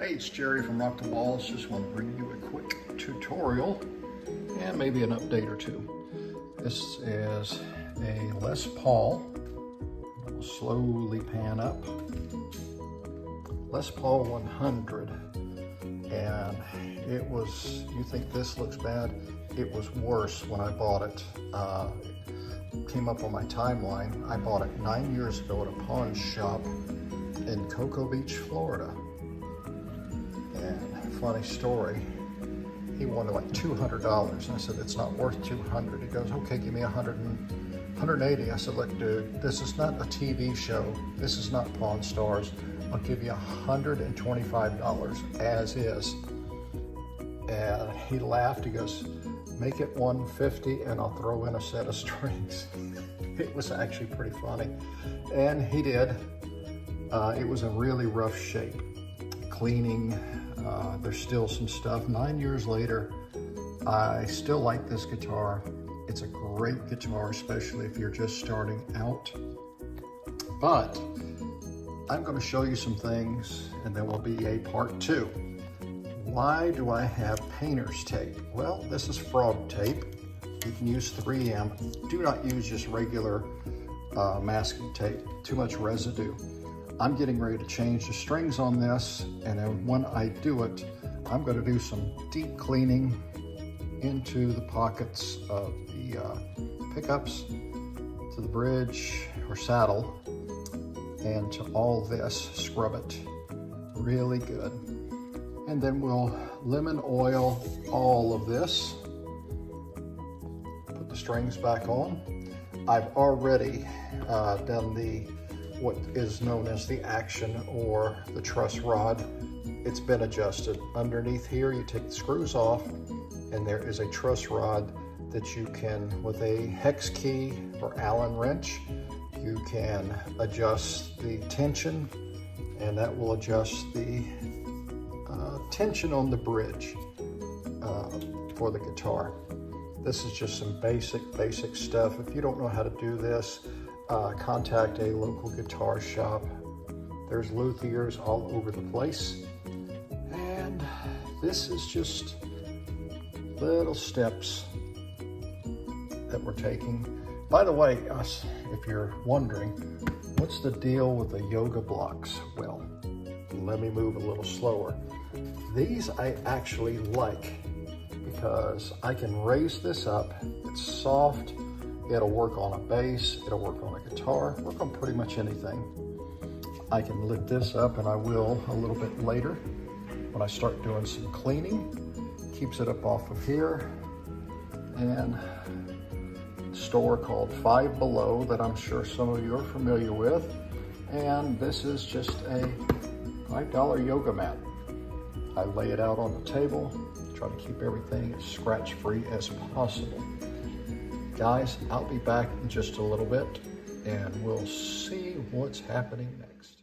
Hey, it's Jerry from Rock the Walls. Just want to bring you a quick tutorial and maybe an update or two. This is a Les Paul. I'll slowly pan up. Les Paul 100. And it was, you think this looks bad? It was worse when I bought it. Uh, came up on my timeline. I bought it nine years ago at a pawn shop in Cocoa Beach, Florida. And funny story, he wanted like $200. And I said, it's not worth 200. He goes, okay, give me 100 and, 180. I said, look, dude, this is not a TV show. This is not Pawn Stars. I'll give you $125 as is. And he laughed. He goes, make it 150 and I'll throw in a set of strings. it was actually pretty funny. And he did. Uh, it was in really rough shape. Cleaning, uh, there's still some stuff. Nine years later, I still like this guitar. It's a great guitar, especially if you're just starting out. But I'm gonna show you some things and then will be a part two. Why do I have painter's tape? Well, this is frog tape. You can use 3M. Do not use just regular uh, masking tape, too much residue. I'm getting ready to change the strings on this, and then when I do it, I'm gonna do some deep cleaning into the pockets of the uh, pickups, to the bridge or saddle, and to all this, scrub it really good. And then we'll lemon oil all of this. Put the strings back on. I've already uh, done the what is known as the action or the truss rod. It's been adjusted. Underneath here, you take the screws off and there is a truss rod that you can, with a hex key or Allen wrench, you can adjust the tension and that will adjust the uh, tension on the bridge uh, for the guitar. This is just some basic, basic stuff. If you don't know how to do this, uh, contact a local guitar shop. There's luthiers all over the place. And this is just little steps that we're taking. By the way, if you're wondering, what's the deal with the yoga blocks? Well, let me move a little slower. These I actually like because I can raise this up. It's soft, It'll work on a bass, it'll work on a guitar, work on pretty much anything. I can lift this up and I will a little bit later when I start doing some cleaning. Keeps it up off of here. And store called Five Below that I'm sure some of you are familiar with. And this is just a $5 yoga mat. I lay it out on the table, try to keep everything as scratch-free as possible. Guys, I'll be back in just a little bit and we'll see what's happening next.